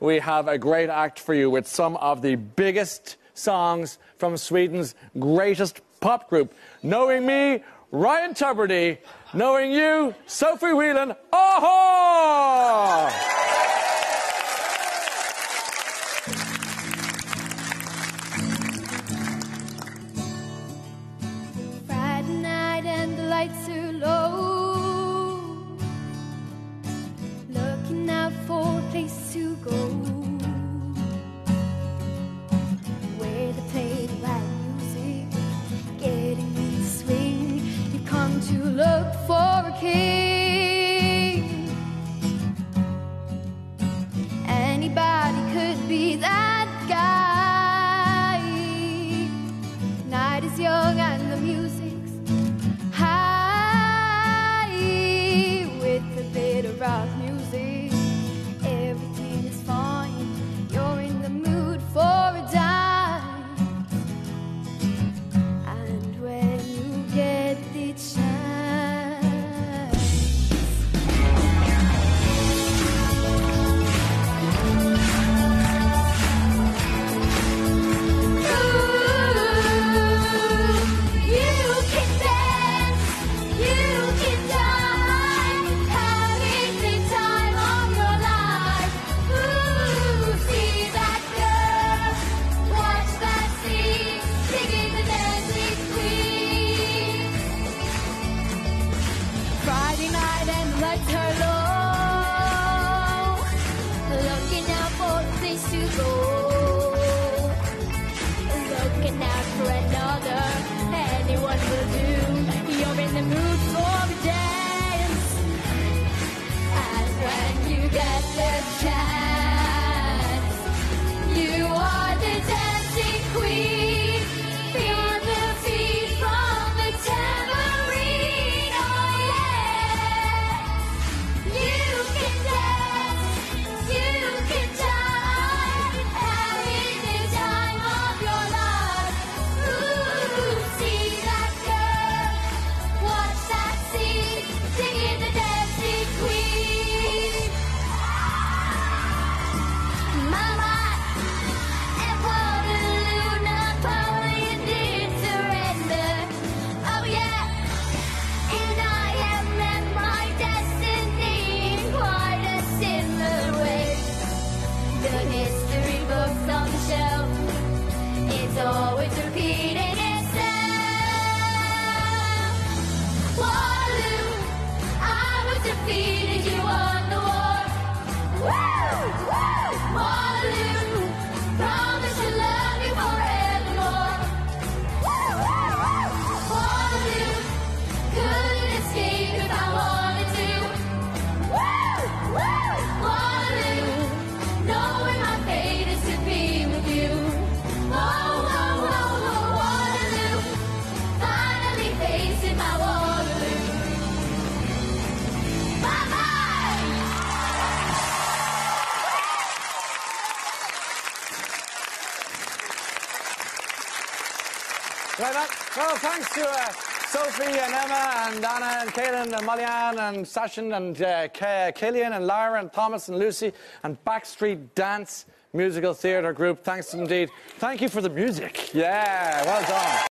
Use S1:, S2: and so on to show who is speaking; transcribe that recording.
S1: we have a great act for you with some of the biggest songs from Sweden's greatest pop group. Knowing me, Ryan Tubridy. Knowing you, Sophie Whelan. Aha!
S2: Friday night and the lights are key. Anybody could be that. hello. Looking out for things to go. The mystery book's on the shelf. It's always repeating.
S1: Well, thanks to uh, Sophie and Emma and Anna and Kailen and Marianne and Sachin and uh, K- Cillian and Lauren, and Thomas and Lucy and Backstreet Dance Musical Theatre Group. Thanks indeed. Thank you for the music. Yeah, well done.